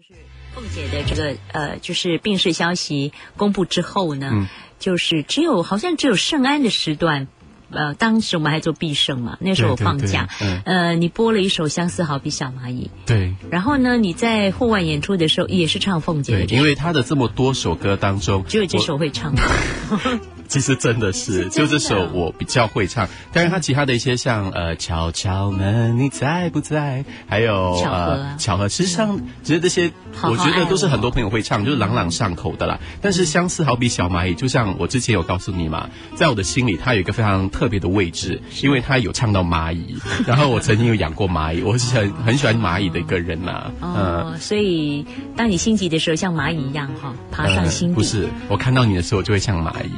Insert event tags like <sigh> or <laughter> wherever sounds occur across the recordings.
就是凤姐的这个呃，就是病逝消息公布之后呢，嗯。就是只有好像只有圣安的时段，呃，当时我们还做必胜嘛，那时候我放假，呃，你播了一首《相思好比小蚂蚁》，对。然后呢，你在户外演出的时候也是唱凤姐的因为他的这么多首歌当中，只有这首会唱，<laughs> 其实真的是，就这首我比较会唱。但是，他其他的一些像呃敲敲门你在不在，还有巧合巧合，实际上其实这些我觉得都是很多朋友会唱，就是朗朗上口的啦。但是相思好比小蚂蚁，就像我之前有告诉你嘛，在我的心里它有一个非常特别的位置，因为它有唱到蚂蚁，<laughs> 然后我曾经有养过蚂蚁，我是很很喜欢蚂蚁的一个人呐、嗯。哦，所以当你心急的时候，像蚂蚁一样哈，爬上心底。呃不是，我看到你的时候就会像蚂蚁。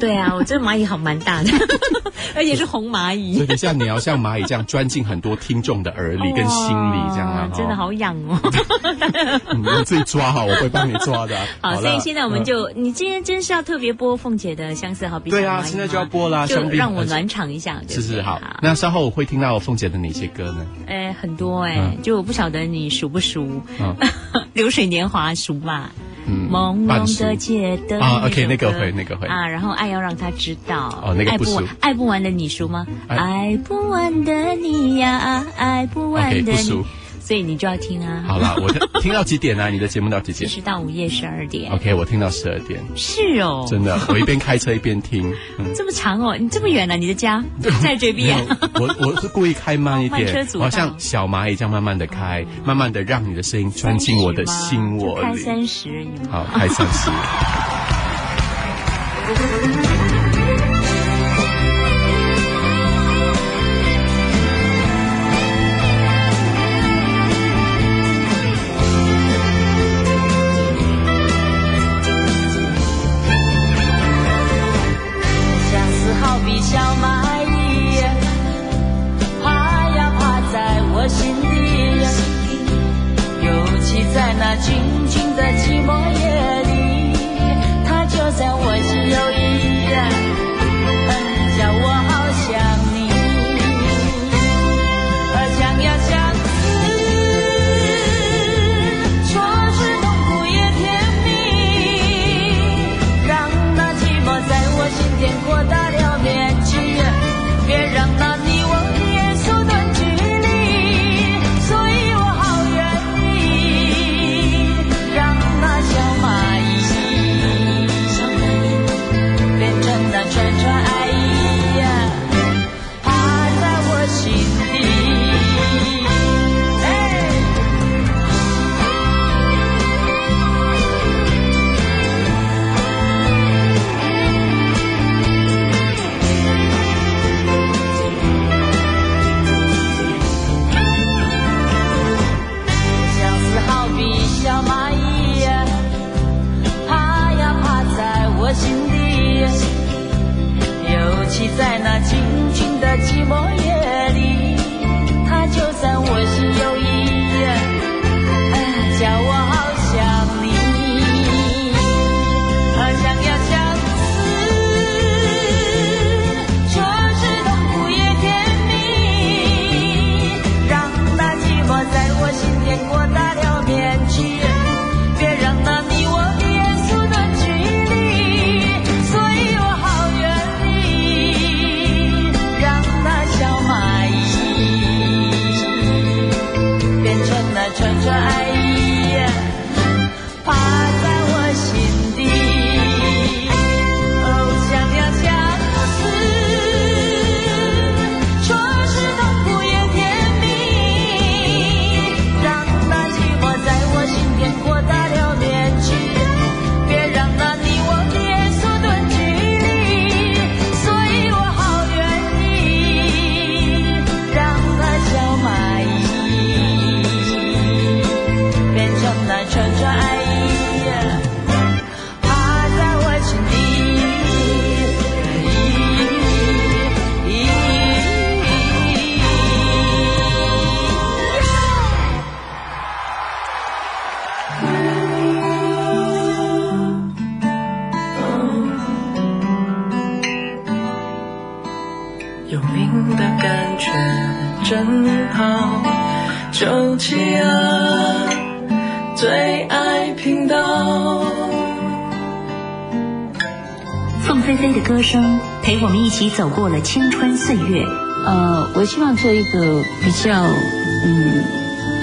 对啊，我这个蚂蚁好蛮大的，<laughs> 而且是红蚂蚁所以。等一下你要像蚂蚁这样钻进很多听众的耳里跟心里，这样啊，真的好痒哦。<laughs> 嗯，你自己抓哈，我会帮你抓的。好，所以现在我们嗯就，你今天真是要特别播凤姐的《相似好比对啊现在就要播啦就让我暖场一下，是是好。那稍后我会听到凤姐的哪些歌呢？哎，很多哎嗯，就我不晓得你熟不熟。嗯，<laughs>《流水年华》熟吧？嗯朦胧的街灯啊，OK，那个会那个会。啊，然后爱要让他知道。哦那个不爱不完熟爱不完的你熟吗？爱爱不完的你呀，爱不完的你所以你就要听啊。好了，我的听到几点呢？你的节目到几点其实到午夜十二点。？OK，我听到十二点，是哦，真的，我一边开车一边听。<laughs> 嗯，这么长哦，你这么远呢、你的家在这没边有。，我我是故意开慢一点好像小蚂蚁这样慢慢的开，慢慢的让你的声音钻进我的心窝里开。三十，你们好，开三十。<laughs> 静静的寂寞夜走过了青春岁月。呃，我希望做一个比较嗯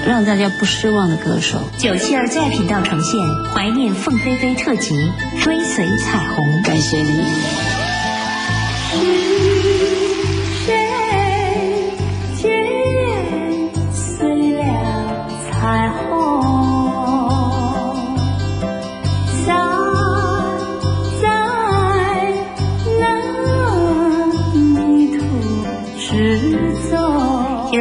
让大家不失望的歌手。九七二在频道呈现怀念凤飞飞特辑《追随彩虹》。感谢你。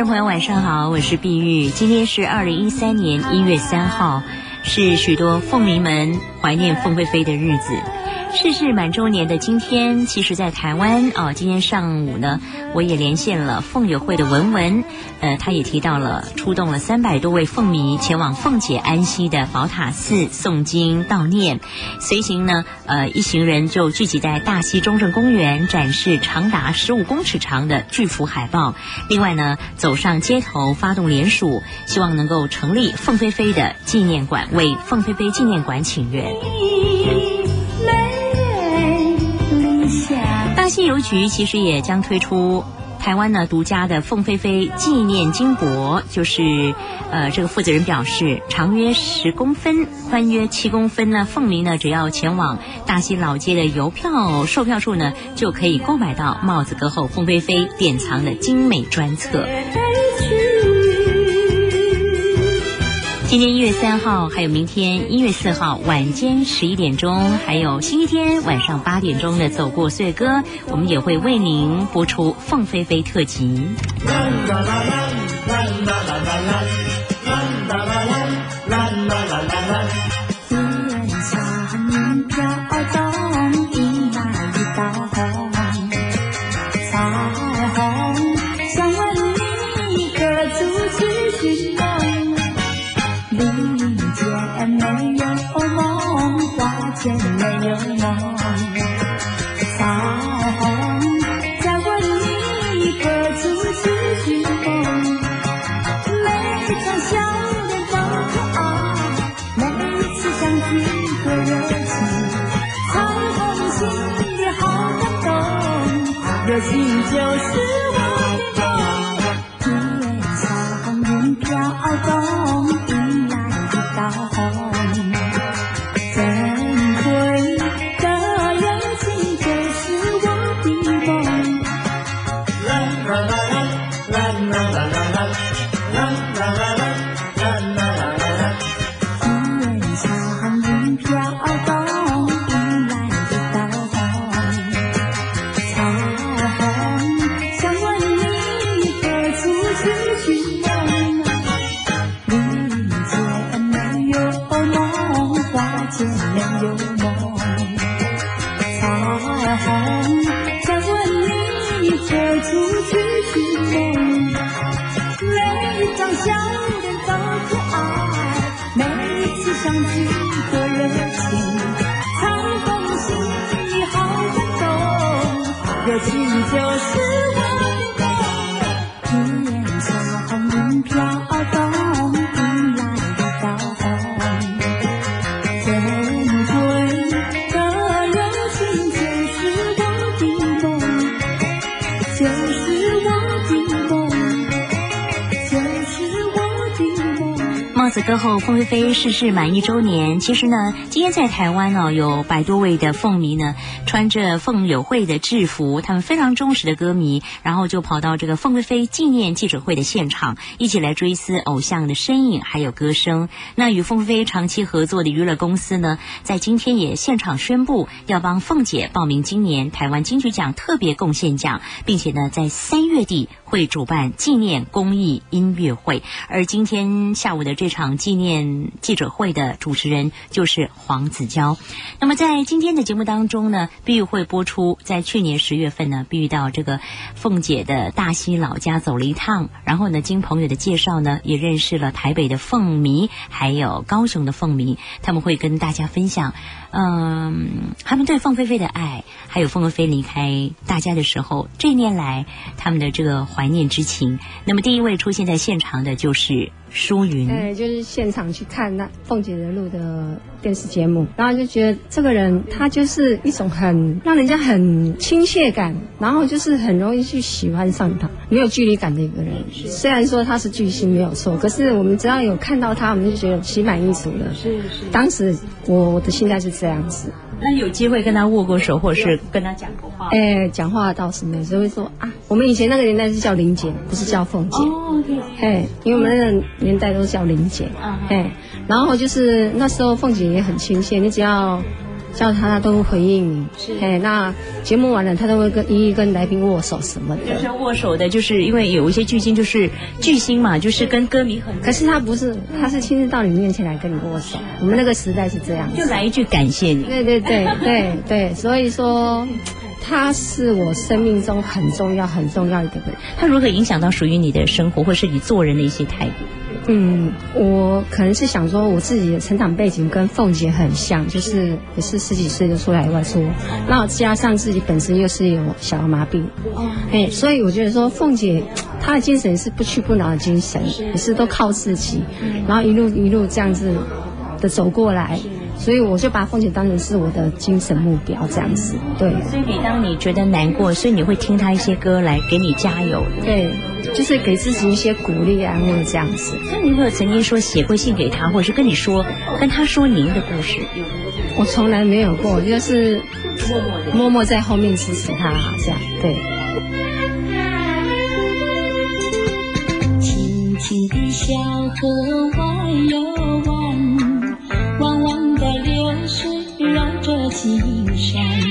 众朋友，晚上好，我是碧玉。今天是二零一三年一月三号，是许多凤梨们怀念凤飞飞的日子。逝世满周年的今天，其实，在台湾哦，今天上午呢，我也连线了凤友会的文文，呃，他也提到了出动了三百多位凤迷前往凤姐安息的宝塔寺诵经悼念，随行呢，呃，一行人就聚集在大溪中正公园，展示长达十五公尺长的巨幅海报。另外呢，走上街头发动联署，希望能够成立凤飞飞的纪念馆，为凤飞飞纪念馆请愿。西邮局其实也将推出台湾呢独家的凤飞飞纪念金箔，就是呃这个负责人表示，长约十公分，宽约七公分呢，凤迷呢只要前往大溪老街的邮票售票处呢，就可以购买到帽子歌后凤飞飞典藏的精美专册。今天一月三号，还有明天一月四号晚间十一点钟，还有星期天晚上八点钟的《走过岁月歌》，我们也会为您播出凤飞飞特辑。何处去寻梦？每一张笑脸都可爱，每一次相聚多热情，彩虹心里好感动，热情就是歌后凤飞飞逝世满一周年。其实呢，今天在台湾呢，有百多位的凤迷呢，穿着凤友会的制服，他们非常忠实的歌迷，然后就跑到这个凤飞飞纪念记者会的现场，一起来追思偶像的身影还有歌声。那与凤飞飞长期合作的娱乐公司呢，在今天也现场宣布要帮凤姐报名今年台湾金曲奖特别贡献奖，并且呢，在三月底会主办纪念公益音乐会。而今天下午的这场纪念记者会的主持人就是黄子佼。那么在今天的节目当中呢，碧玉会播出，在去年十月份呢，碧玉到这个凤姐的大溪老家走了一趟，然后呢，经朋友的介绍呢，也认识了台北的凤迷，还有高雄的凤迷，他们会跟大家分享，嗯，他们对凤飞飞的爱，还有凤飞飞离开大家的时候，这一年来他们的这个怀念之情。那么第一位出现在现场的就是舒云，哎，就是现场去看那凤姐的录的电视节目，然后就觉得这个人他就是一种很让人家很亲切感，然后就是很容易去喜欢上他，没有距离感的一个人。虽然说他是巨星没有错，可是我们只要有看到他，我们就觉得心满意足了。是是。当时我我的心态是这样子。那有机会跟他握过手，或是跟他讲过话？哎，讲话倒是没有，只会说啊，我们以前那个年代是叫林姐，不是叫凤姐。哦，对。哎，因为我们那个年代都是叫玲姐。嗯哎，然后就是那时候凤姐也很亲切，你只要叫她，她都会回应你。是哎，那节目完了，她都会跟一一跟来宾握手什么的。就是握手的，就是因为有一些巨星就是巨星嘛，就是跟歌迷很，可是她不是，她是亲自到你面前来跟你握手。我们那个时代是这样子。就来一句感谢你。对对对 <laughs> 对对，所以说。他是我生命中很重要、很重要的一个人。他如何影响到属于你的生活，或是你做人的一些态度？嗯，我可能是想说，我自己的成长背景跟凤姐很像，就是也是十几岁就出来外出，那加上自己本身又是有小儿麻痹，哎，所以我觉得说凤姐她的精神是不屈不挠的精神，也是都靠自己，然后一路一路这样子的走过来。所以我就把凤姐当成是我的精神目标，这样子。对。所以每当你觉得难过，所以你会听她一些歌来给你加油。对，就是给自己一些鼓励安慰这样子。那你有没有曾经说写过信给她，或者是跟你说，跟她说您的故事？我从来没有过，就是默默的默默在后面支持她这样。对。轻轻的小河弯又青山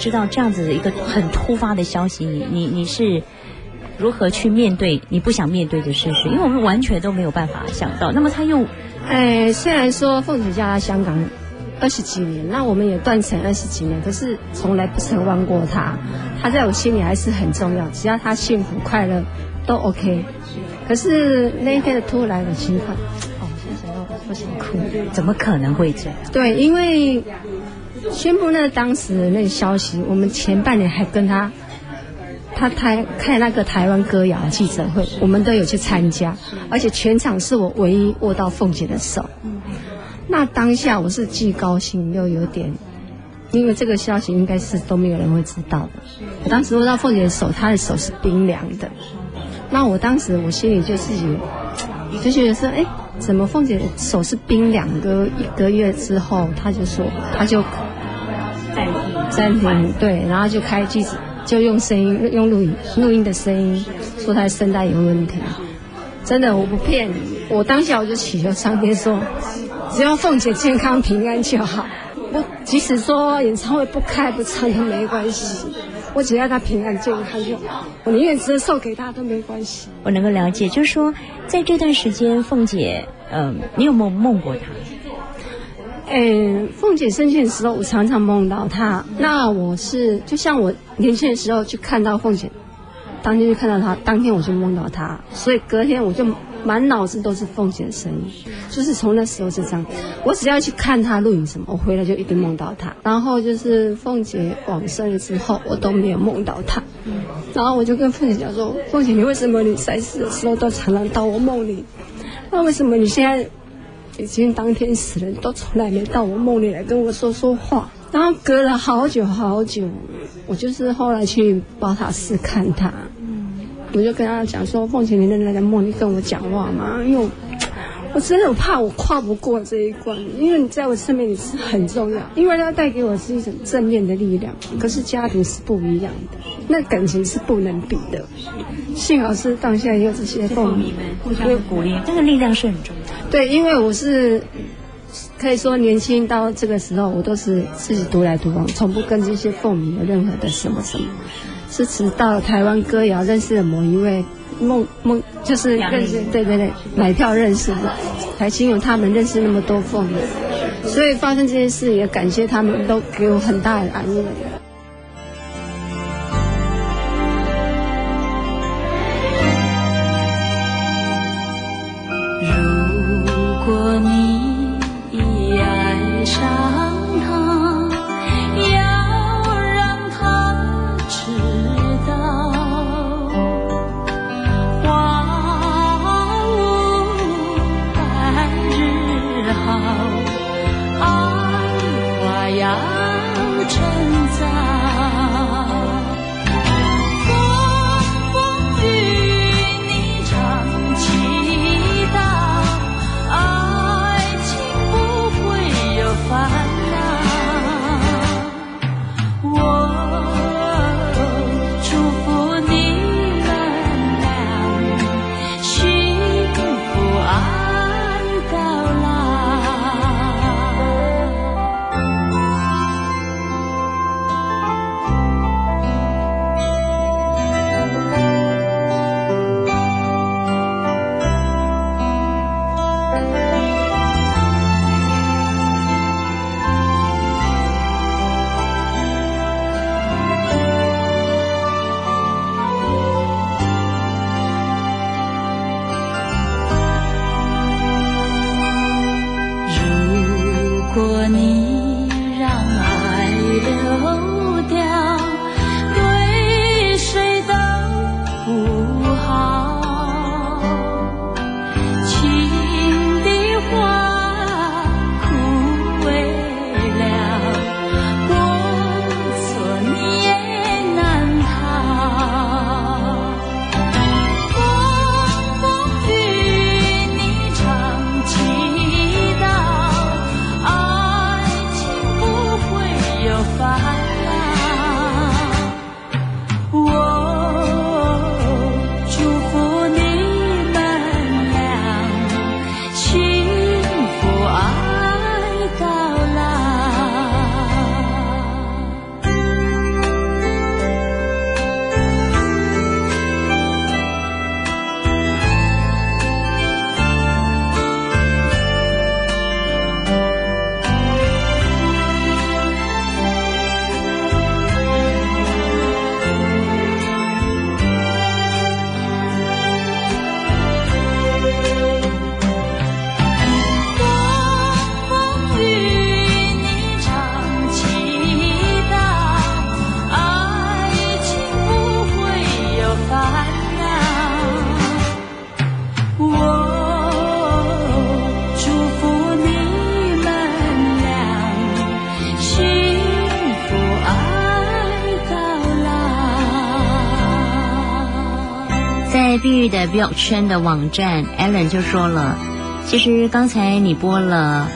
知道这样子的一个很突发的消息，你你你是如何去面对你不想面对的事实？因为我们完全都没有办法想到。那么他又哎，虽然说凤姐嫁到香港二十几年，那我们也断层二十几年，可是从来不曾忘过她。她在我心里还是很重要，只要她幸福快乐都 OK。可是那一天的突然的情况，哦，现在想到我想哭。怎么可能会这样？对，因为宣布那当时那个消息，我们前半年还跟他他台开那个台湾歌谣记者会，我们都有去参加，而且全场是我唯一握到凤姐的手。那当下我是既高兴又有点，因为这个消息应该是都没有人会知道的。我当时握到凤姐的手，她的手是冰凉的。那我当时我心里就自己就觉得说，哎，怎么凤姐手是冰凉的？一个月之后，她就说，她就暂停，对，然后就开机子，就用声音，用录音录音的声音说他声带有问题。真的，我不骗你，我当下我就祈求上天说，只要凤姐健康平安就好。我即使说演唱会不开不唱都没关系，我只要她平安健康就好，我宁愿直接送给她都没关系。我能够了解，就是说，在这段时间，凤姐，嗯、你有没有梦过她？嗯，凤姐生前的时候，我常常梦到她。那我是就像我年轻的时候去看到凤姐，当天就看到她，当天我就梦到她，所以隔天我就满脑子都是凤姐的声音。就是从那时候就这样，我只要去看她录影什么，我回来就一定梦到她。然后就是凤姐往生了之后，我都没有梦到她。然后我就跟凤姐讲说：“凤姐，你为什么你在世的时候都常常到我梦里？那为什么你现在？”已经当天死了，都从来没到我梦里来跟我说说话。然后隔了好久好久，我就是后来去宝塔寺看他，我就跟他讲说：“凤姐，你在那个梦里跟我讲话嘛？因为我我真的我怕我跨不过这一关，因为你在我生命里是很重要，因为它带给我是一种正面的力量。可是家庭是不一样的，那感情是不能比的。幸好是当下有这些凤迷们互相的鼓励，这个力量是很重要的。对，因为我是可以说年轻到这个时候，我都是自己独来独往，从不跟这些凤鸣有任何的什么什么。是直到台湾歌谣认识了某一位梦梦，就是认识，对对对，买票认识的，才经由他们认识那么多凤迷。所以发生这件事，也感谢他们都给我很大的安慰。域的标圈的网站，Allen 就说了，其实刚才你播了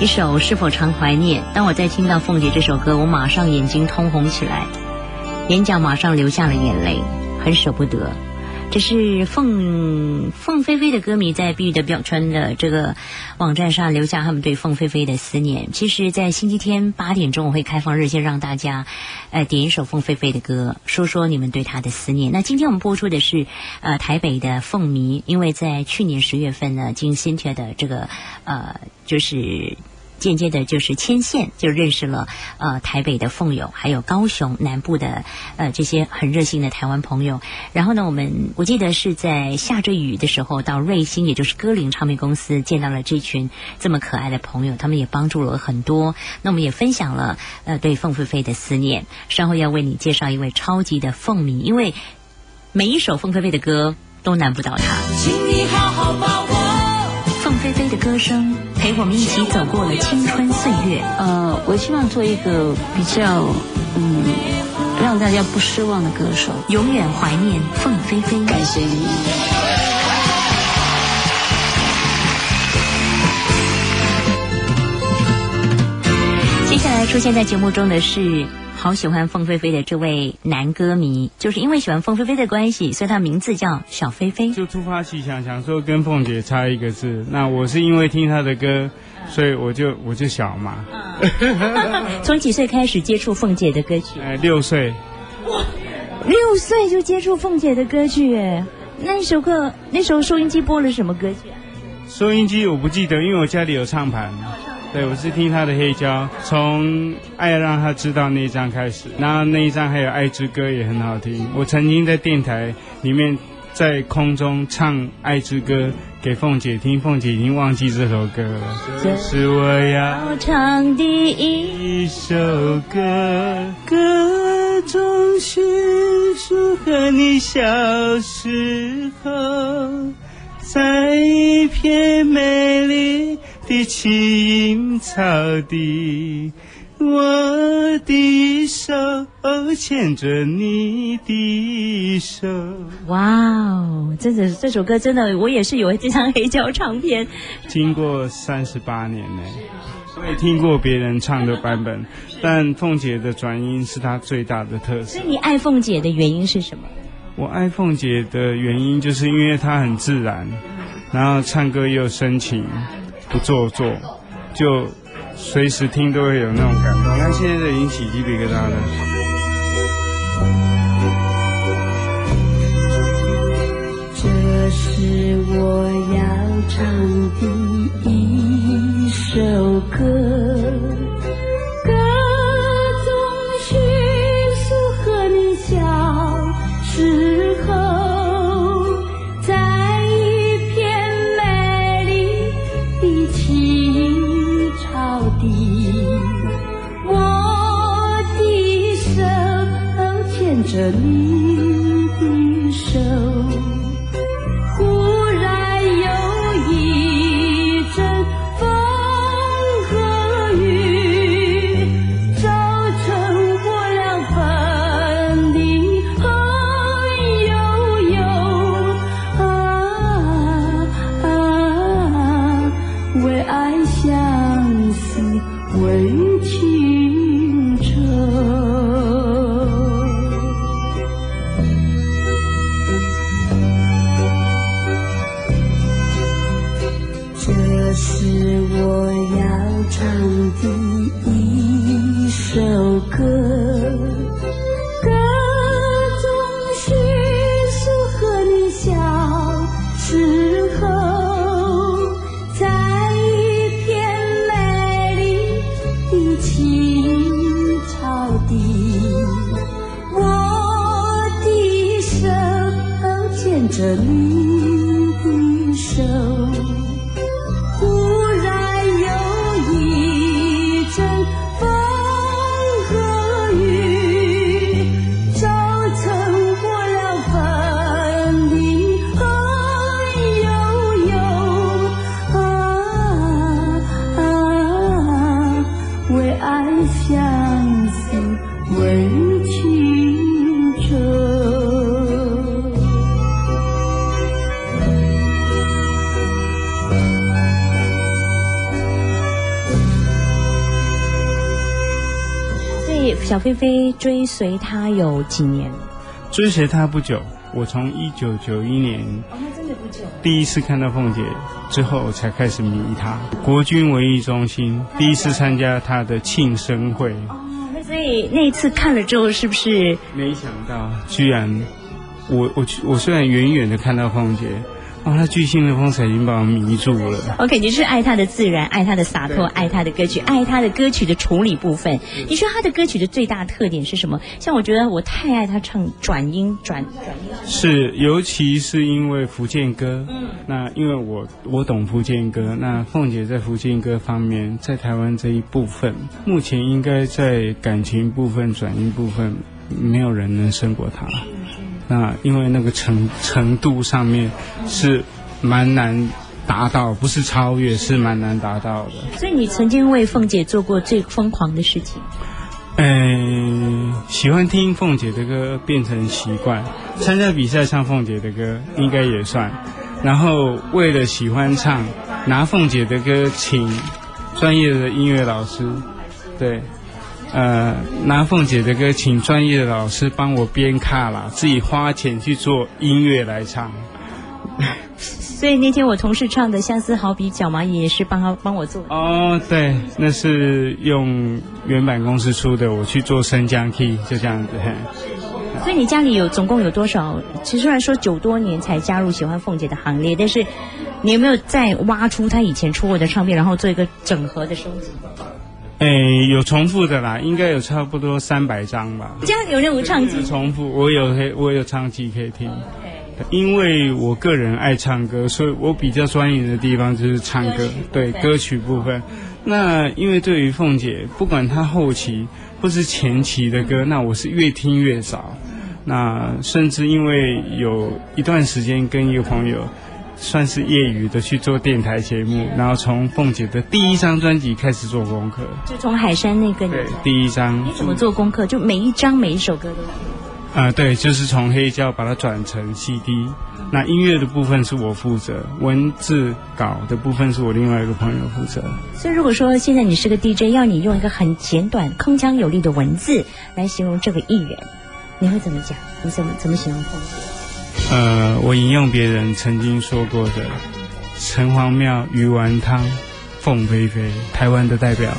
一首《是否常怀念》，当我在听到凤姐这首歌，我马上眼睛通红起来，眼角马上流下了眼泪，很舍不得。这是凤凤飞飞的歌迷在碧玉的表川的这个网站上留下他们对凤飞飞的思念。其实，在星期天八点钟我会开放热线，让大家呃点一首凤飞飞的歌，说说你们对他的思念。那今天我们播出的是呃台北的凤迷，因为在去年十月份呢，经新田的这个呃就是。间接的就是牵线，就认识了呃台北的凤友，还有高雄南部的呃这些很热心的台湾朋友。然后呢，我们我记得是在下着雨的时候，到瑞星，也就是歌林唱片公司，见到了这群这么可爱的朋友，他们也帮助了我很多。那我们也分享了呃对凤飞飞的思念。稍后要为你介绍一位超级的凤迷，因为每一首凤飞飞的歌都难不倒他。请你好好把握。凤飞飞的歌声陪我们一起走过了青春岁月。呃，我希望做一个比较嗯让大家不失望的歌手。永远怀念凤飞飞。感谢你。接下来出现在节目中的是好喜欢凤飞飞的这位男歌迷，就是因为喜欢凤飞飞的关系，所以他名字叫小飞飞。就突发奇想，想说跟凤姐差一个字。那我是因为听她的歌，所以我就我就小嘛。<laughs> 从几岁开始接触凤姐的歌曲？呃，<laughs> 六岁。哇六岁就接触凤姐的歌曲，哎，那首歌那时候收音机播了什么歌曲啊？收音机我不记得，因为我家里有唱盘。对，我是听他的黑胶，从《爱让他知道》那一张开始，然后那一张还有《爱之歌》也很好听。我曾经在电台里面在空中唱《爱之歌》给凤姐听，凤姐已经忘记这首歌了。这是我要唱的一一首歌，歌中叙述和你小时候，在一片美丽的青草地，我的手牵着你的手。哇哦，真的这首歌真的，我也是有这张黑胶唱片。经过三十八年呢，我也听过别人唱的版本，但凤姐的转音是她最大的特色所以。你爱凤姐的原因是什么？我爱凤姐的原因，就是因为她很自然，然后唱歌又深情，不做作，就随时听都会有那种感动。那现在都已经起鸡皮疙瘩了。这是我要唱的一首，歌小菲菲追随他有几年？追随他不久，我从一九九一年哦，那真的不久。第一次看到凤姐之后，才开始迷她。国军文艺中心第一次参加她的庆生会，哦，那所以那一次看了之后，是不是没想到居然，我我我虽然远远的看到凤姐，哦，他巨星的风采已经把我迷住了。OK？你是爱他的自然，爱他的洒脱，爱他的歌曲，爱他的歌曲的处理部分。你说他的歌曲的最大特点是什么？像我觉得我太爱他唱转音转转音。是，尤其是因为福建歌，嗯那因为我我懂福建歌，那凤姐在福建歌方面，在台湾这一部分，目前应该在感情部分、转音部分，没有人能胜过她。那因为那个程程度上面是蛮难达到，不是超越，是蛮难达到的。所以你曾经为凤姐做过最疯狂的事情。嗯，喜欢听凤姐的歌变成习惯，参加比赛唱凤姐的歌应该也算。然后为了喜欢唱，拿凤姐的歌请专业的音乐老师，对，呃，拿凤姐的歌请专业的老师帮我编卡啦，自己花钱去做音乐来唱。<laughs> 所以那天我同事唱的《相思好比脚蚂蚁》也是帮他帮我做的。哦，对，那是用原版公司出的，我去做升降 key，就这样子。嘿所以你家里有总共有多少？其实虽然说九多年才加入喜欢凤姐的行列，但是你有没有再挖出她以前出过的唱片，然后做一个整合的收集？诶，有重复的啦，应该有差不多三百张吧。这样有任务唱机有？重复，我有可以我有唱机可以听。因为我个人爱唱歌，所以我比较钻研的地方就是唱歌，对歌曲部分。那因为对于凤姐，不管她后期或是前期的歌，那我是越听越少。那甚至因为有一段时间跟一个朋友，算是业余的去做电台节目，然后从凤姐的第一张专辑开始做功课。就从海山那个对，，第一张你怎么做功课？就每一张每一首歌都啊、对，就是从黑胶把它转成 CD。那音乐的部分是我负责，文字稿的部分是我另外一个朋友负责。所以如果说现在你是个 DJ，要你用一个很简短、铿锵有力的文字来形容这个艺人，你会怎么讲？你怎么怎么形容凤姐？呃，我引用别人曾经说过的：城隍庙鱼丸汤，凤飞飞，台湾的代表。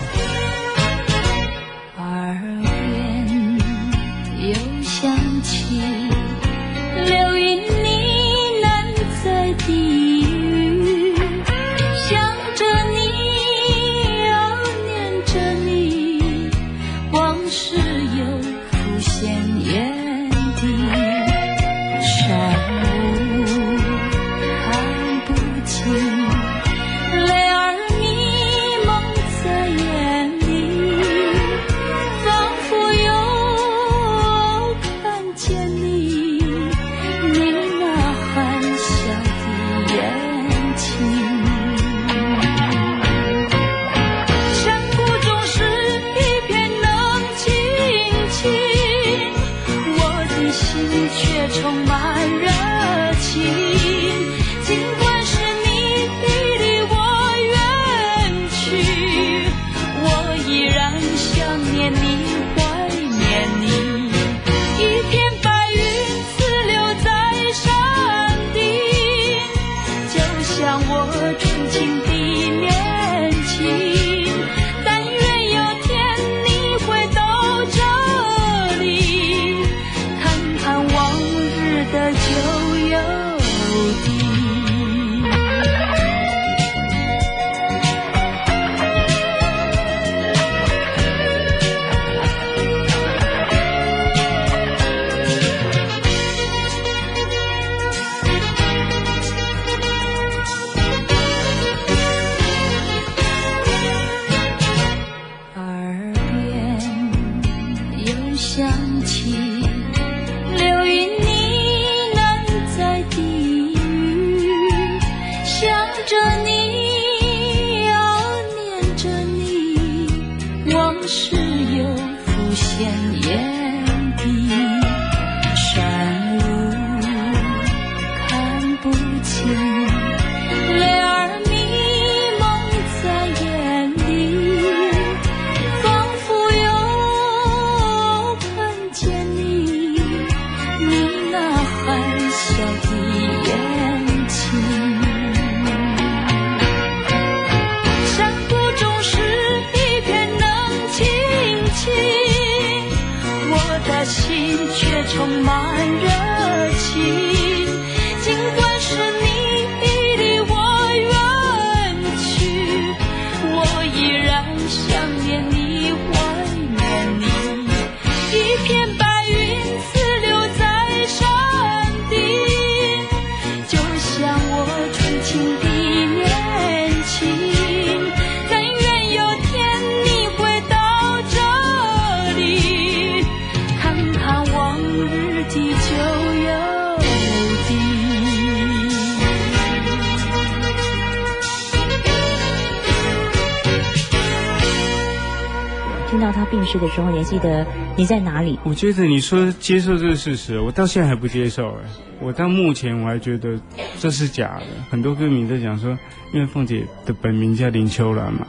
记得你在哪里？我觉得你说接受这个事实，我到现在还不接受哎。我到目前我还觉得这是假的。很多歌迷都讲说，因为凤姐的本名叫林秋兰嘛，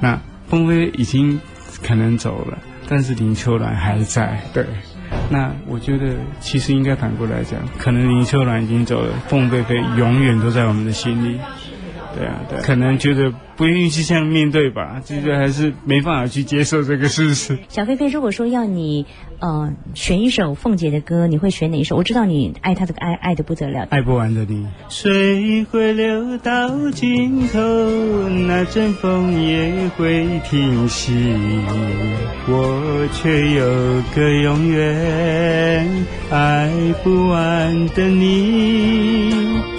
那凤飞已经可能走了，但是林秋兰还在。对，那我觉得其实应该反过来讲，可能林秋兰已经走了，凤飞飞永远都在我们的心里。对啊，对，可能觉得不愿意去这样面对吧，就是还是没办法去接受这个事实。小菲菲，如果说要你呃选一首凤姐的歌，你会选哪一首？我知道你爱她的爱爱的不得了。爱不完的你，水会流到尽头，那阵风也会停息，我却有个永远爱不完的你。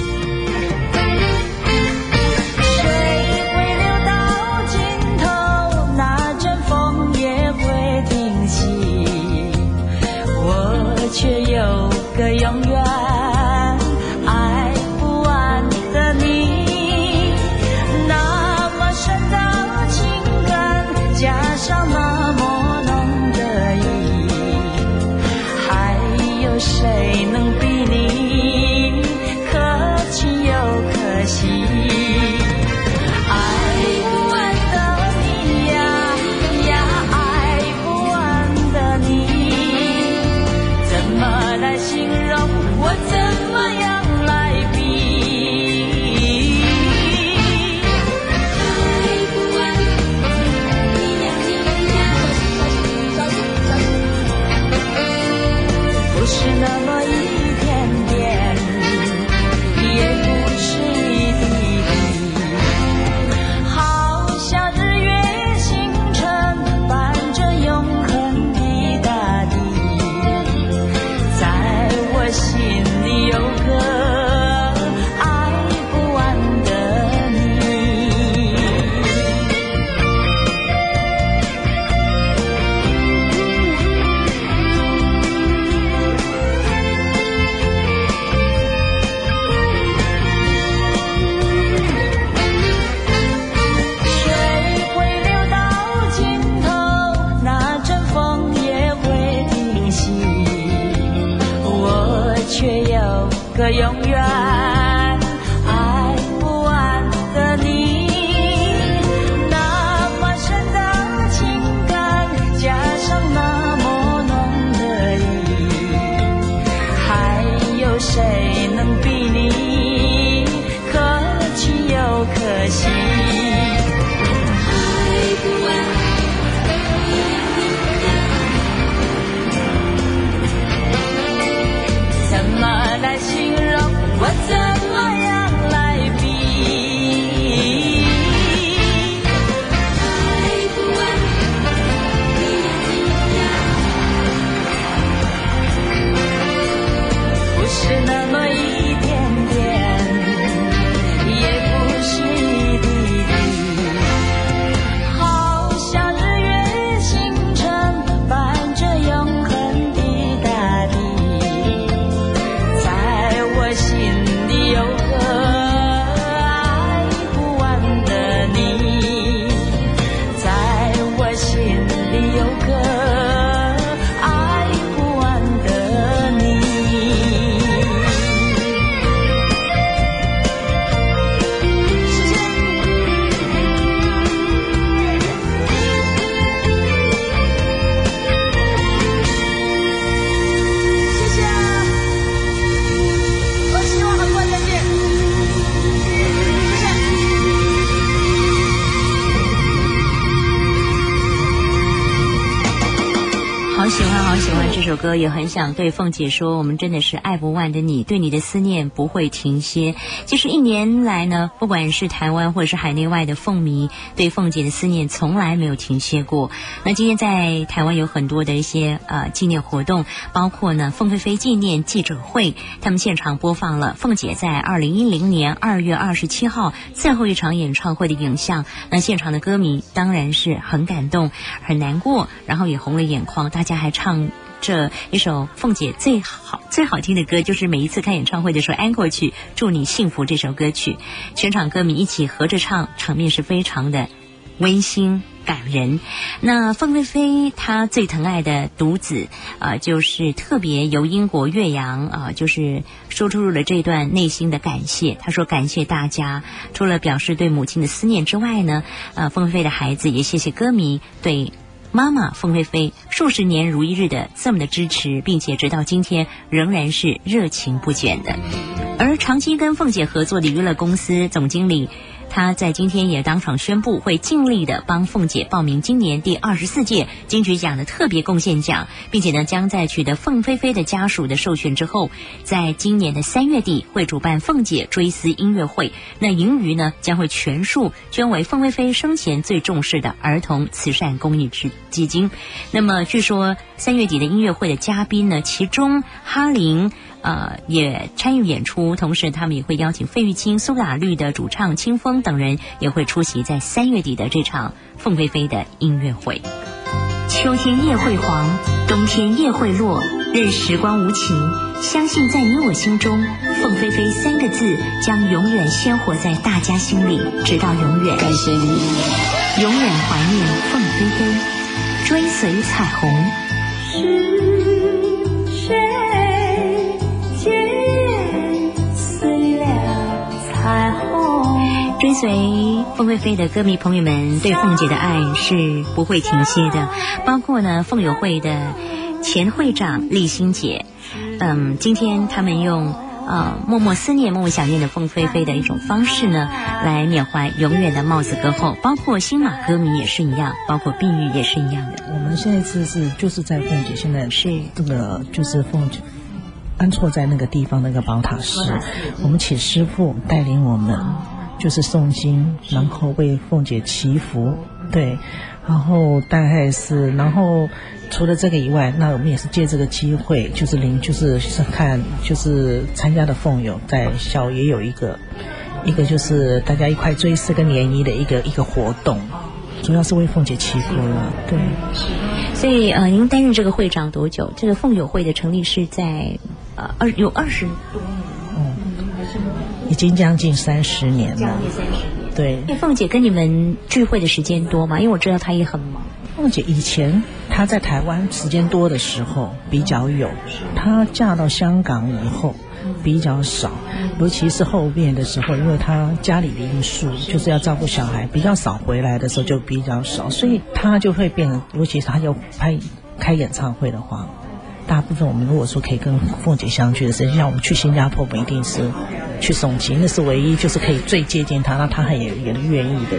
好喜欢好喜欢这首歌，也很想对凤姐说，我们真的是爱不完的你，对你的思念不会停歇。其实一年来呢，不管是台湾或者是海内外的凤迷，对凤姐的思念从来没有停歇过。那今天在台湾有很多的一些呃纪念活动，包括呢凤飞飞纪念记者会，他们现场播放了凤姐在二零一零年二月二十七号最后一场演唱会的影像。那现场的歌迷当然是很感动、很难过，然后也红了眼眶，大家还唱。这一首凤姐最好最好听的歌，就是每一次开演唱会的时候安过去，祝你幸福这首歌曲，全场歌迷一起合着唱，场面是非常的温馨感人。那凤飞飞她最疼爱的独子，啊，就是特别由英国岳阳啊，就是说出了这段内心的感谢。他说：“感谢大家，除了表示对母亲的思念之外呢，呃，凤飞飞的孩子也谢谢歌迷对。”妈妈凤飞飞数十年如一日的这么的支持，并且直到今天仍然是热情不减的。而长期跟凤姐合作的娱乐公司总经理。他在今天也当场宣布，会尽力的帮凤姐报名今年第二十四届金曲奖的特别贡献奖，并且呢，将在取得凤飞飞的家属的授权之后，在今年的三月底会主办凤姐追思音乐会。那盈余呢，将会全数捐为凤飞飞生前最重视的儿童慈善公益基基金。那么，据说三月底的音乐会的嘉宾呢，其中哈林。呃，也参与演出，同时他们也会邀请费玉清、苏打绿的主唱清风等人也会出席在三月底的这场凤飞飞的音乐会。秋天叶会黄，冬天叶会落，任时光无情，相信在你我心中，凤飞飞三个字将永远鲜活在大家心里，直到永远。感谢你，永远怀念凤飞飞，追随彩虹。是随凤飞飞的歌迷朋友们对凤姐的爱是不会停歇的，包括呢凤友会的前会长丽欣姐，嗯，今天他们用呃默默思念、默默想念的凤飞飞的一种方式呢，来缅怀永远的帽子歌后，包括新马歌迷也是一样，包括碧玉也是一样的。我们现在是是就是在凤姐，现在是。这个就是凤姐安错在那个地方那个宝塔寺，我们请师傅带领我们，就是诵经，然后为凤姐祈福，对，然后大概是，然后除了这个以外，那我们也是借这个机会，就是您就是是看就是参加的凤友在校也有一个一个就是大家一块追思跟联谊的一个一个活动。主要是为凤姐祈福了，对。所以呃，您担任这个会长多久？这个凤友会的成立是在呃二有二十多年，已经将近三十年了。将近三十年。对，那凤姐跟你们聚会的时间多吗？因为我知道她也很忙。凤姐以前她在台湾时间多的时候比较有，她嫁到香港以后比较少，尤其是后面的时候，因为她家里的因素，就是要照顾小孩，比较少回来的时候就比较少，所以她就会变得，尤其是她要拍开演唱会的话。大部分我们如果说可以跟凤姐相聚的时候，像我们去新加坡，我们一定是去送机，那是唯一就是可以最接近她，那她也也愿意的，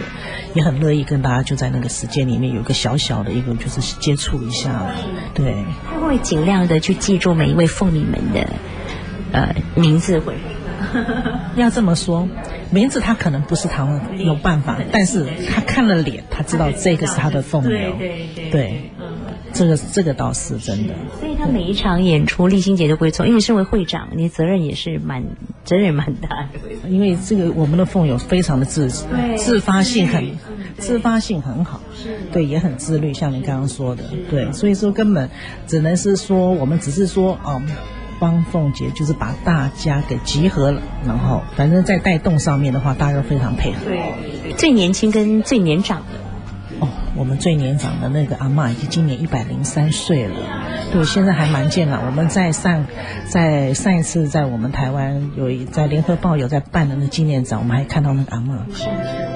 也很乐意跟大家就在那个时间里面有一个小小的一个就是接触一下，对。他会尽量的去记住每一位凤女们的呃名字，会。<laughs> 要这么说，名字他可能不是他有办法，但是他看了脸，他知道这个是他的凤友，对对。对，这个这个倒是真的。所以他每一场演出，丽欣姐都不会错，因为身为会长，你责任也是蛮责任也蛮大的。因为这个我们的凤友非常的自自发性很自发性很好，对，也很自律，像你刚刚说的，对，所以说根本只能是说我们只是说哦。帮凤姐就是把大家给集合了，然后反正在带动上面的话，大家都非常配合。对，最年轻跟最年长的。我们最年长的那个阿妈已经今年一百零三岁了，对，现在还蛮健朗。我们在上在上一次在我们台湾有一在联合报有在办的那纪念展，我们还看到那个阿妈。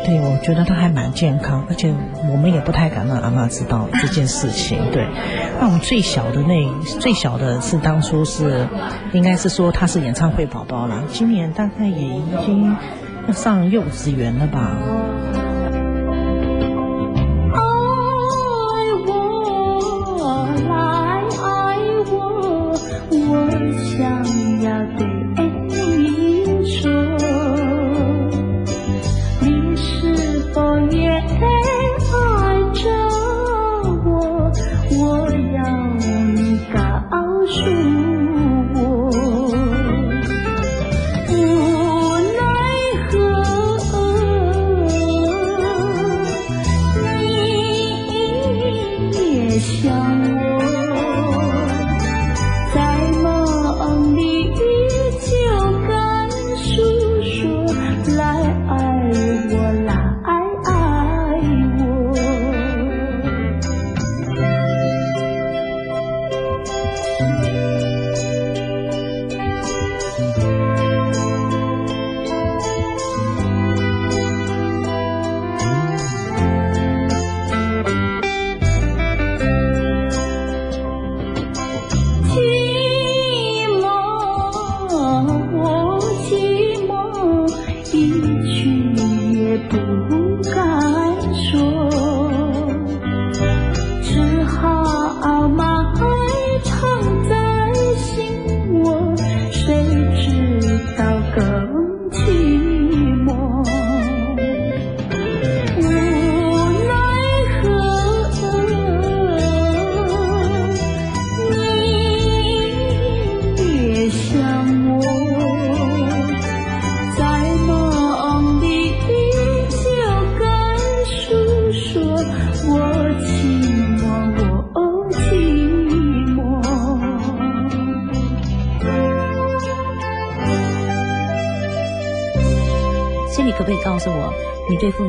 对，我觉得她还蛮健康，而且我们也不太敢让阿妈知道这件事情。对，那我们最小的那最小的是当初是，应该是说她是演唱会宝宝啦，今年大概也已经要上幼稚园了吧。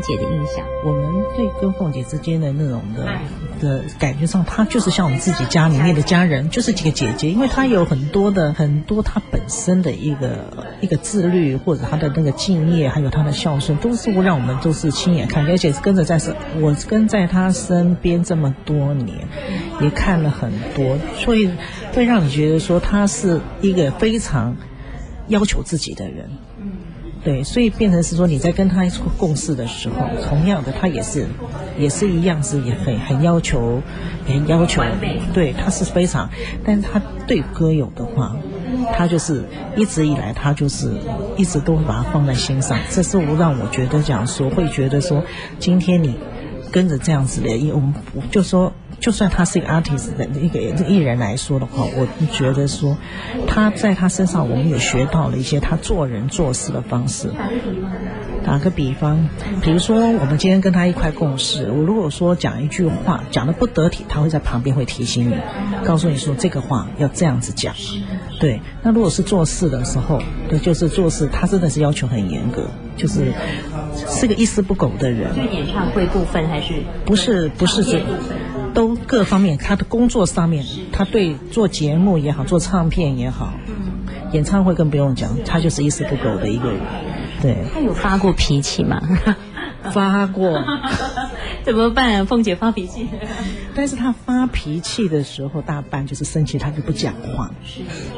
姐的印象？我们对跟凤姐之间的那种的的感觉上，她就是像我们自己家里面的家人，就是几个姐姐，因为她有很多的很多她本身的一个一个自律，或者她的那个敬业，还有她的孝顺，都是让我们都是亲眼看见，而且跟着在身，我跟在她身边这么多年，也看了很多，所以会让你觉得说她是一个非常要求自己的人。对，所以变成是说你在跟他共事的时候，同样的他也是，也是一样是也很很要求，很要求，对，他是非常，但他对歌友的话，他就是一直以来他就是一直都会把它放在心上，这是我让我觉得讲说会觉得说，今天你跟着这样子的，因为我们就说。就算他是一个 artist 的一个艺人来说的话，我觉得说他在他身上，我们也学到了一些他做人做事的方式。打个比方，比如说我们今天跟他一块共事，我如果说讲一句话讲的不得体，他会在旁边会提醒你，告诉你说这个话要这样子讲。对，那如果是做事的时候，对，就是做事，他真的是要求很严格，就是是个一丝不苟的人。是演唱会部分还是？不是，不是这。都各方面，他的工作上面，他对做节目也好，做唱片也好，演唱会更不用讲，他就是一丝不苟的一个人。对，他有发过脾气吗？<laughs> 发过。<laughs> 怎么办？凤姐发脾气。<laughs> 但是他发脾气的时候，大半就是生气，他就不讲话，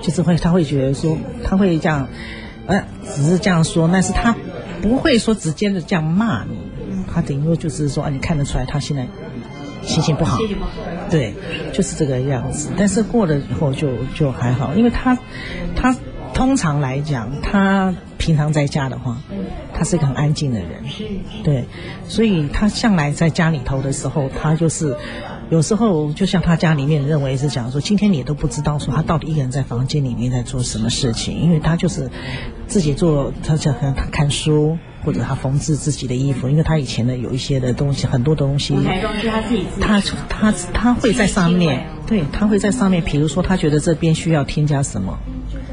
就是会，他会觉得说，他会这样，呃，只是这样说，但是他不会说直接的这样骂你，他顶多就是说，啊，你看得出来他现在。心情不好，对，就是这个样子。但是过了以后就就还好，因为他他通常来讲，他平常在家的话，他是一个很安静的人，对，所以他向来在家里头的时候，他就是有时候就像他家里面认为是讲说，今天你都不知道说他到底一个人在房间里面在做什么事情，因为他就是自己做，他可能他看书。或者他缝制自己的衣服，因为他以前的有一些的东西，很多东西，他他他会在上面，对他会在上面。比如说，他觉得这边需要添加什么，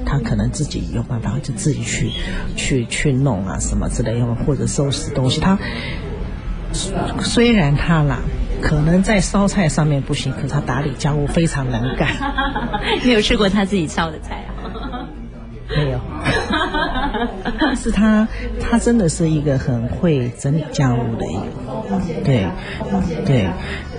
他可能自己有办法就自己去去去弄啊，什么之类的，或者收拾东西。他虽然他啦，可能在烧菜上面不行，可是他打理家务非常能干。<laughs> 你有吃过他自己烧的菜啊？<laughs> 没有，但 <laughs> 是他他真的是一个很会整理家务的一个，对对，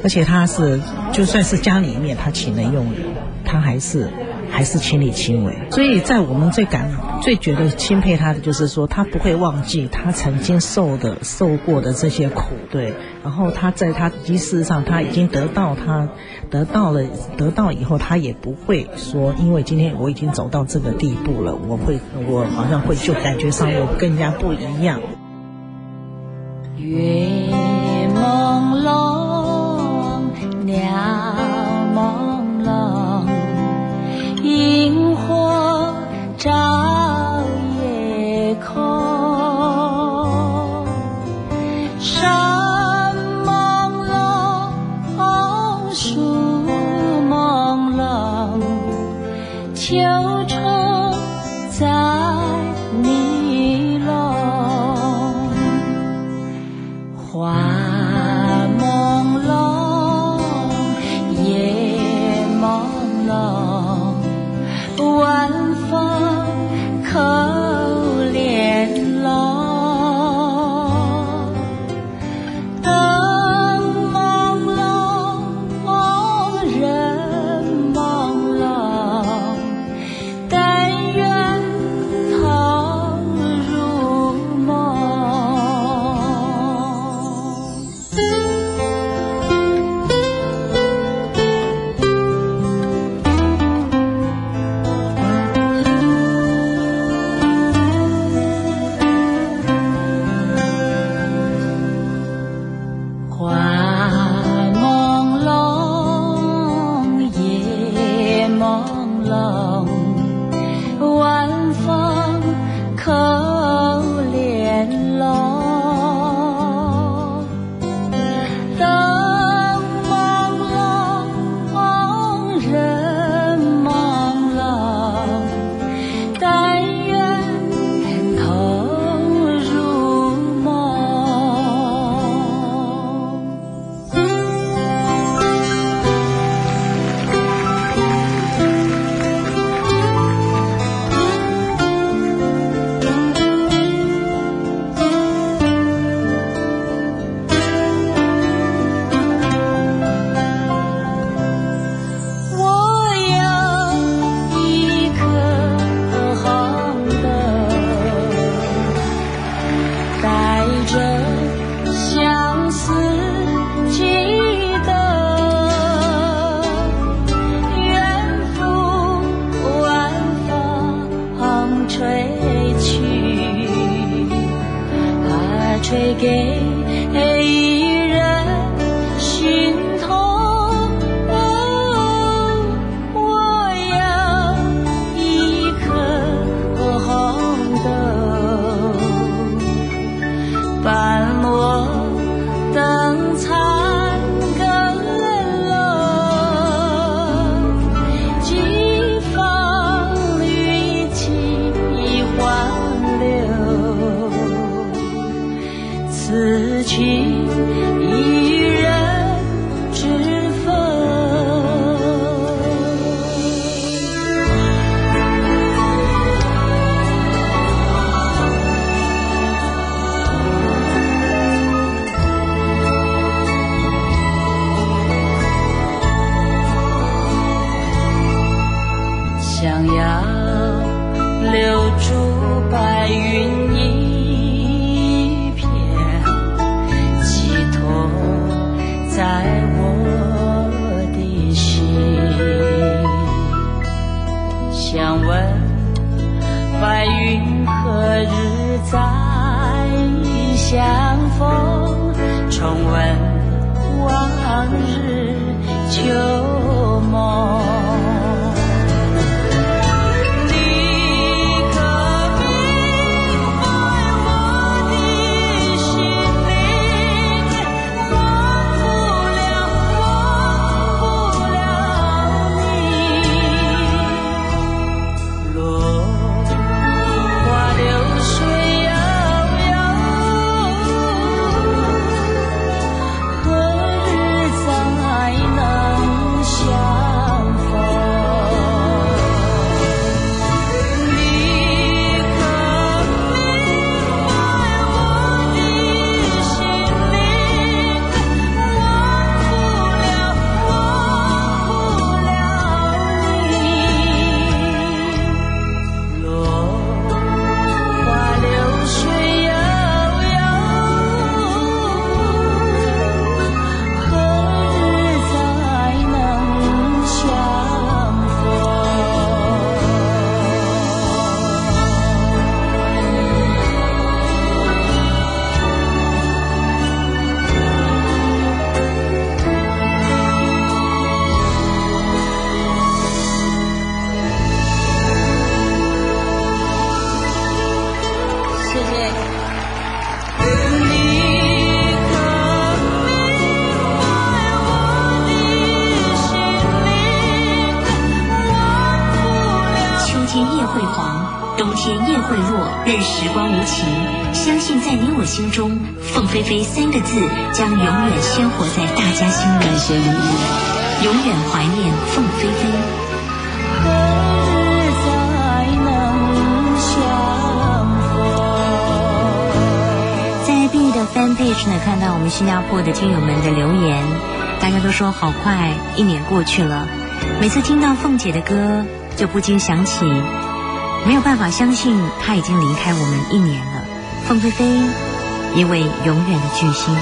而且他是就算是家里面他请了佣人，他还是还是亲力亲为。所以在我们最感最觉得钦佩他的，就是说他不会忘记他曾经受的受过的这些苦，对。然后他在他事实上他已经得到他。得到了，得到以后，他也不会说，因为今天我已经走到这个地步了，我会，我好像会就感觉上我更加不一样。月朦胧，鸟朦胧，萤火照夜空。山朦胧，树朦胧，秋谁给将永远鲜活在大家心里。感谢永远怀念凤飞飞。何日再能相逢？在 B 的 fan page 呢，看到我们新加坡的听友们的留言，大家都说好快，一年过去了。每次听到凤姐的歌，就不禁想起，没有办法相信她已经离开我们一年了。凤飞飞，一位永远的巨星。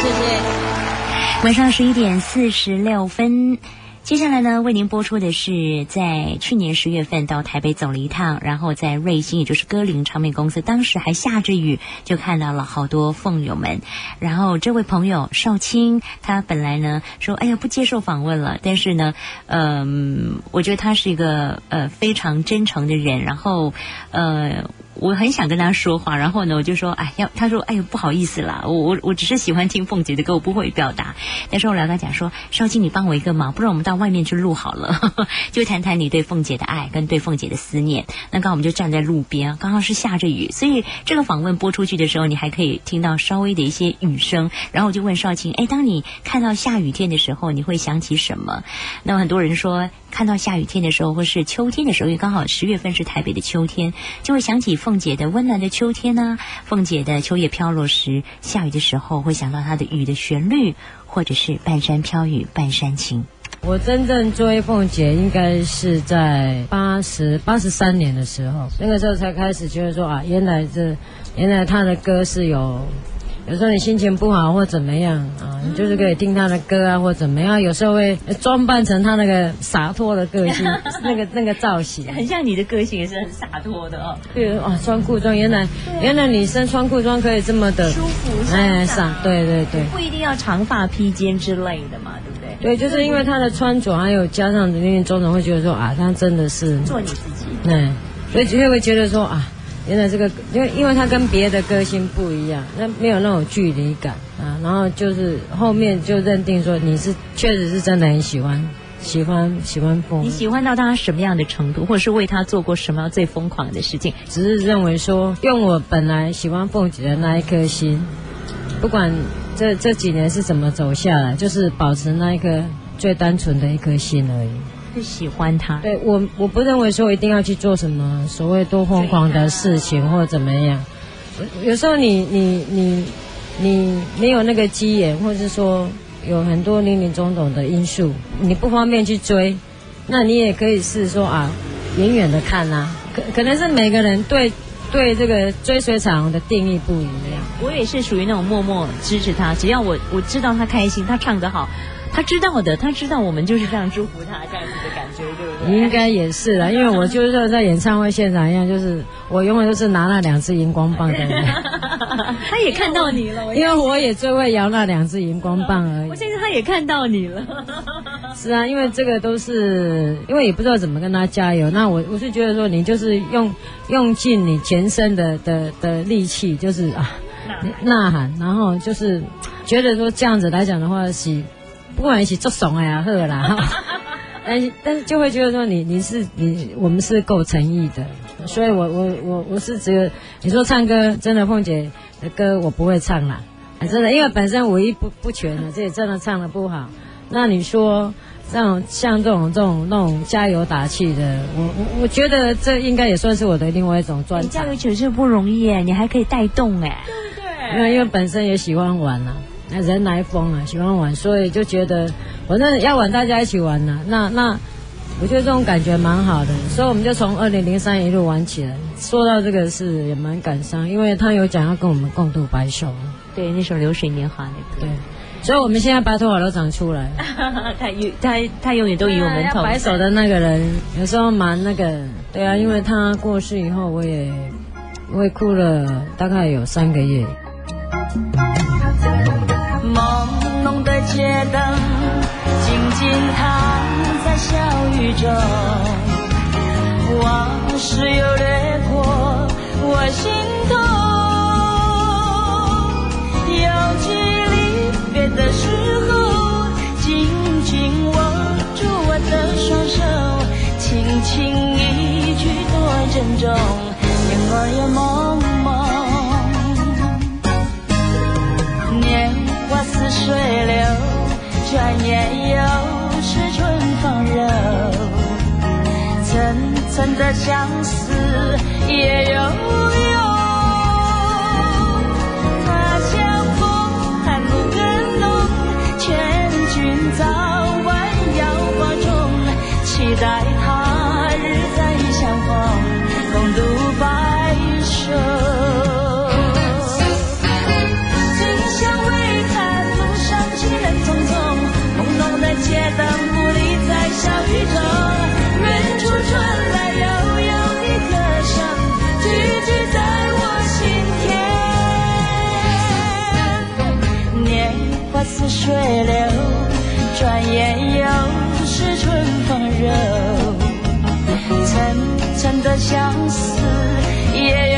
谢谢。晚上十一点四十六分。接下来呢，为您播出的是在去年十月份到台北走了一趟，然后在瑞星，也就是歌林唱片公司，当时还下着雨，就看到了好多凤友们。然后这位朋友少卿，他本来呢说，哎呀不接受访问了，但是呢，嗯、我觉得他是一个呃非常真诚的人，然后呃。我很想跟他说话，然后呢，我就说，哎呀，他说，哎呦，不好意思啦，我我我只是喜欢听凤姐的歌，我不会表达。但是后来跟他讲说，少卿，你帮我一个忙，不然我们到外面去录好了，<laughs> 就谈谈你对凤姐的爱跟对凤姐的思念。那刚好我们就站在路边，刚好是下着雨，所以这个访问播出去的时候，你还可以听到稍微的一些雨声。然后我就问少卿，哎，当你看到下雨天的时候，你会想起什么？那么很多人说，看到下雨天的时候，或是秋天的时候，因为刚好十月份是台北的秋天，就会想起凤姐的温暖的秋天呢、凤姐的秋叶飘落时，下雨的时候会想到她的雨的旋律，或者是半山飘雨半山晴。我真正追凤姐应该是在八十八十三年的时候，那个时候才开始觉得说啊，原来这原来她的歌是有有时候你心情不好或怎么样啊，你就是可以听他的歌啊，或怎么样。有时候会装扮成他那个洒脱的个性，<laughs> 那个那个造型。很像你的个性也是很洒脱的哦。对啊，穿裤装，原来原来女生穿裤装可以这么的舒服哎，潇洒洒，对对对。不一定要长发披肩之类的嘛，对不对？对，就是因为他的穿着，还有加上林林总总，会觉得说啊，他真的是，做你自己。对，所以就会觉得说啊，原来这个，因为因为他跟别的歌星不一样，那没有那种距离感啊，然后就是后面就认定说你是确实是真的很喜欢，喜欢喜欢风你，喜欢到他什么样的程度，或者是为他做过什么最疯狂的事情？只是认为说用我本来喜欢凤姐的那一颗心，不管这这几年是怎么走下来，就是保持那一颗最单纯的一颗心而已。是喜欢他。对我，我不认为说一定要去做什么所谓多疯狂的事情或怎么样。有有时候你你你你没有那个机缘，或者是说有很多林林总总的因素，你不方便去追，那你也可以是说啊，远远的看啊。可可能是每个人对对这个追随彩虹的定义不一样。我也是属于那种默默支持他，只要我我知道他开心，他唱得好，他知道的，他知道我们就是这样祝福他这样子的感觉，对不对？应该也是啦，因为我就是像在演唱会现场一样，就是我永远都是拿那两只荧光棒的人。<laughs> 他也看到你了，因为我也最会摇那两只荧光棒而已我。现在他也看到你了。<laughs> 是啊，因为这个都是因为也不知道怎么跟他加油。那我我是觉得说，你就是用用尽你全身的的的力气，就是啊呐喊，然后就是觉得说这样子来讲的话是，不管是做怂呀喝啦，<laughs> 但是但是就会觉得说你你是你我们是够诚意的，所以我我我我是只有你说唱歌真的凤姐的歌我不会唱啦。啊真的，因为本身五音不不全的，这也真的唱的不好。那你说这种像这种这种那种加油打气的，我我我觉得这应该也算是我的另外一种专长你加。油球是不容易哎，你还可以带动哎。因为因为本身也喜欢玩啊，那人来疯啊，喜欢玩，所以就觉得反正要玩大家一起玩呐、那那我觉得这种感觉蛮好的，所以我们就从二零零三一路玩起来。说到这个事也蛮感伤，因为他有讲要跟我们共度白首，对，那首《流水年华》那对，所以我们现在白头发都长出来 <laughs> 他永他他永远都与我们要同白手的那个人，有时候蛮那个，对啊，因为他过世以后，我也我也哭了大概有三个月。朦胧的街灯，静静躺在小雨中，往事又掠过我心头。有距离别的时候，紧紧握住我的双手，轻轻一句多珍重，眼儿也蒙水流，转眼又是春风柔。层层的相思也悠水流，转眼又是春风柔。层层的相思也有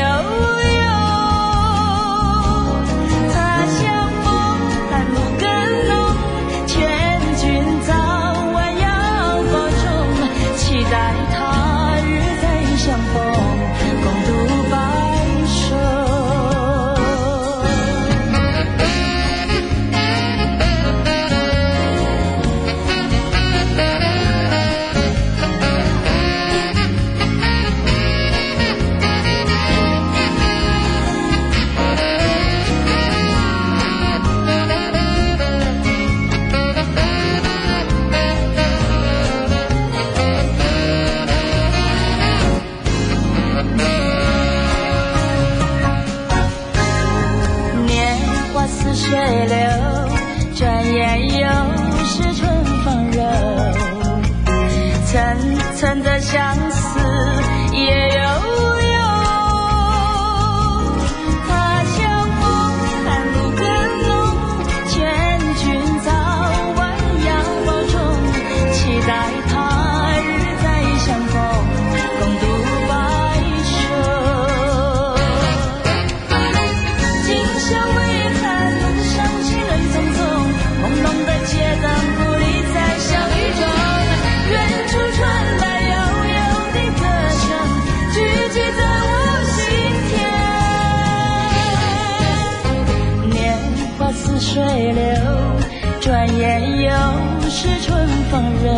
温柔。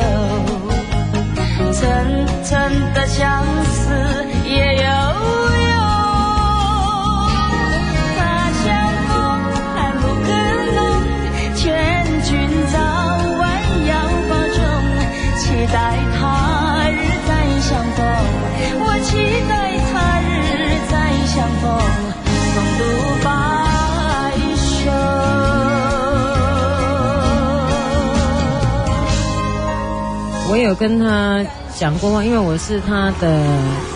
层层的相有跟他讲过话，因为我是他的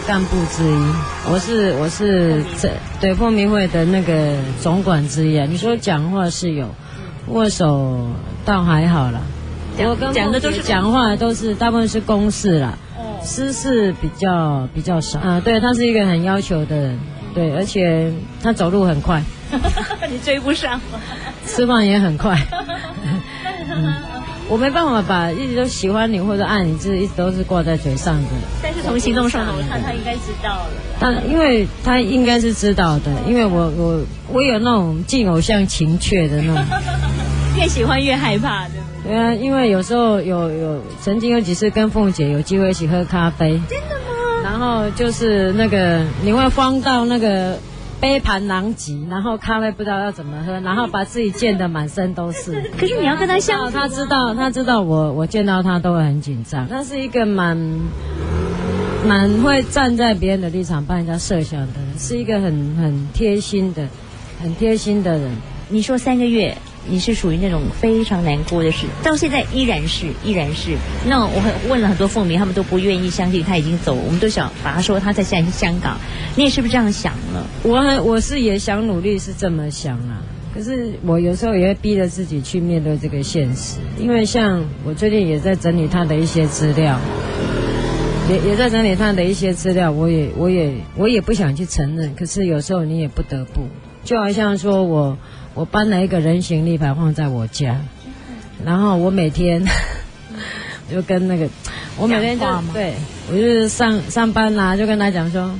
干部之一，我是我是这对凤鸣会的那个总管之一啊。你说讲话是有，握手倒还好啦。我跟讲的都是讲话都是大部分是公事啦，私事比较比较少啊。对他是一个很要求的人，对，而且他走路很快，<laughs> 你追不上。吃饭也很快。<laughs> <laughs> 嗯，我没办法把一直都喜欢你或者爱你，这一直都是挂在嘴上的。但是从行动上来看，他应该知道了。但因为他应该是知道的，因为我我我有那种敬偶像情怯的那种。<laughs> 越喜欢越害怕，对不对？对啊，因为有时候有有曾经有几次跟凤姐有机会一起喝咖啡，真的吗？然后就是那个你会慌到那个杯盘狼藉，然后咖啡不知道要怎么喝，然后把自己溅得满身都是。可是你要跟他相处，他知道他知道我我见到他都会很紧张，他是一个蛮蛮会站在别人的立场帮人家设想的人，是一个很很贴心的很贴心的人。你说三个月，你是属于那种非常难过的事，到现在依然是依然是。那我很问了很多凤鸣，他们都不愿意相信他已经走，我们都想把他说他在现在香港，你也是不是这样想呢？我很我是也想努力是这么想啊，可是我有时候也会逼着自己去面对这个现实，因为像我最近也在整理他的一些资料，也也在整理他的一些资料，我也我也我也不想去承认，可是有时候你也不得不，就好像说我我搬了一个人形立牌放在我家，然后我每天 <laughs> 就跟那个我每天就讲对我就是上上班啦、就跟他讲说。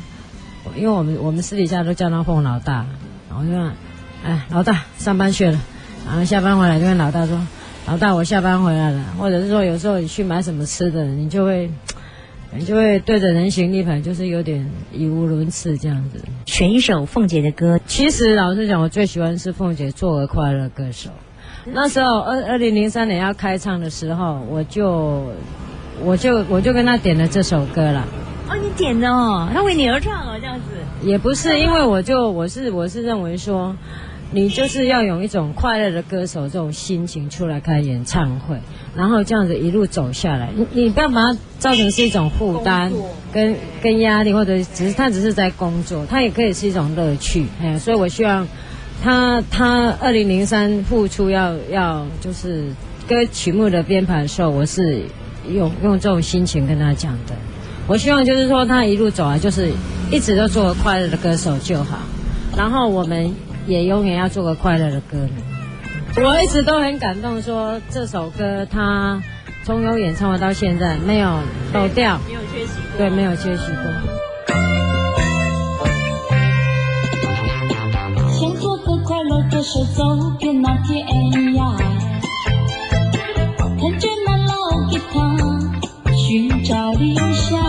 因为我们我们私底下都叫他凤老大，然后就说，哎，老大上班去了，然后下班回来就跟老大说，老大我下班回来了，或者是说有时候你去买什么吃的，你就会，你就会对着人形立牌，就是有点语无伦次这样子。选一首凤姐的歌，其实老实讲，我最喜欢是凤姐《做个快乐歌手》。那时候二二零零三年要开唱的时候，我就我就我就跟他点了这首歌了。哦，你点的哦，他为你而唱哦，这样子。也不是，因为我就我是我是认为说，你就是要有一种快乐的歌手这种心情出来开演唱会，然后这样子一路走下来，你你不要把它造成是一种负担跟跟压力，或者只是他只是在工作，他也可以是一种乐趣。哎，所以我希望他他二零零三付出要要就是歌曲目的编排的时候，我是用用这种心情跟他讲的。我希望就是说，他一路走来就是一直都做个快乐的歌手就好，然后我们也永远要做个快乐的歌迷。我一直都很感动，说这首歌他从有演唱会到现在没有走掉，没有缺席过。对，没有缺席过。想做个快乐歌手，走遍那天涯，弹着那老吉他，寻找理想，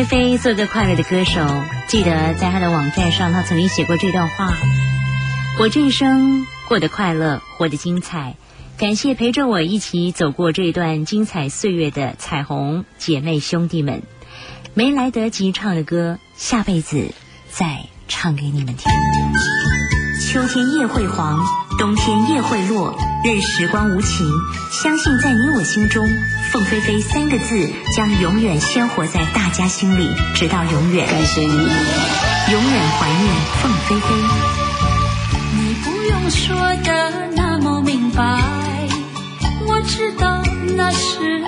飞飞做个快乐的歌手，记得在他的网站上，他曾经写过这段话：我这一生过得快乐，活得精彩。感谢陪着我一起走过这段精彩岁月的彩虹姐妹兄弟们，没来得及唱的歌，下辈子再唱给你们听。秋天叶会黄，冬天叶会落，任时光无情，相信在你我心中，凤飞飞三个字将永远鲜活在大家心里，直到永远。感谢你，永远怀念凤飞飞。你不用说的那么明白，我知道那是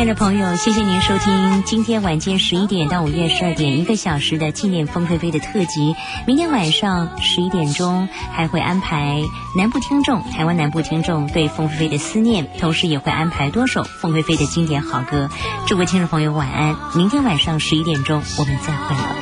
亲爱的朋友，谢谢您收听今天晚间十一点到午夜十二点一个小时的纪念凤飞飞的特辑。明天晚上十一点钟还会安排南部听众、台湾南部听众对凤飞飞的思念，同时也会安排多首凤飞飞的经典好歌。祝各位听众朋友晚安，明天晚上十一点钟我们再会了。